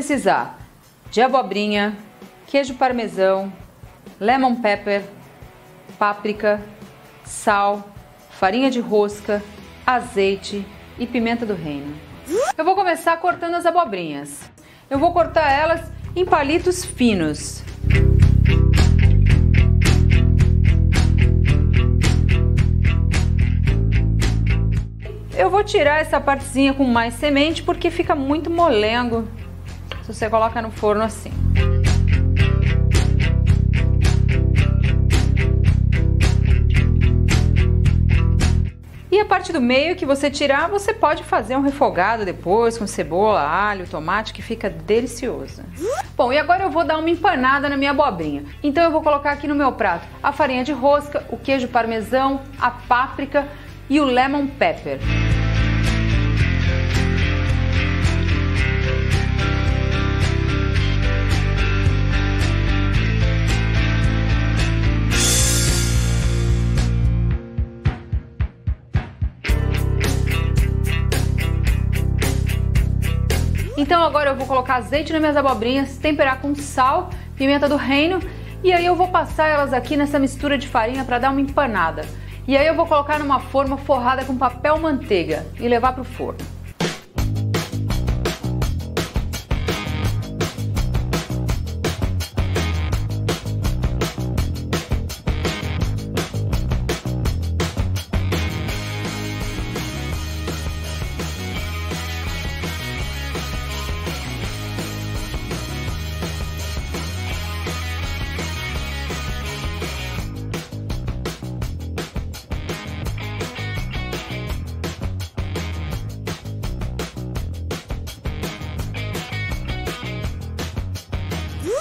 precisar de abobrinha, queijo parmesão, lemon pepper, páprica, sal, farinha de rosca, azeite e pimenta do reino. Eu vou começar cortando as abobrinhas. Eu vou cortar elas em palitos finos. Eu vou tirar essa partezinha com mais semente porque fica muito molengo se você coloca no forno assim. E a parte do meio que você tirar, você pode fazer um refogado depois com cebola, alho, tomate, que fica delicioso. Bom, e agora eu vou dar uma empanada na minha abobrinha. Então eu vou colocar aqui no meu prato a farinha de rosca, o queijo parmesão, a páprica e o lemon pepper. Então agora eu vou colocar azeite nas minhas abobrinhas, temperar com sal, pimenta do reino e aí eu vou passar elas aqui nessa mistura de farinha para dar uma empanada. E aí eu vou colocar numa forma forrada com papel manteiga e levar para o forno.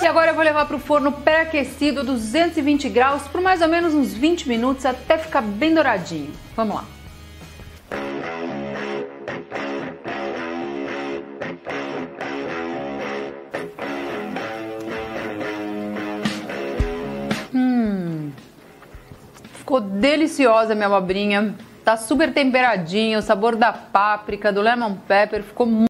E agora eu vou levar para o forno pré-aquecido 220 graus por mais ou menos uns 20 minutos até ficar bem douradinho. Vamos lá. Hum, ficou deliciosa a minha abobrinha. Tá super temperadinha, o sabor da páprica, do lemon pepper, ficou muito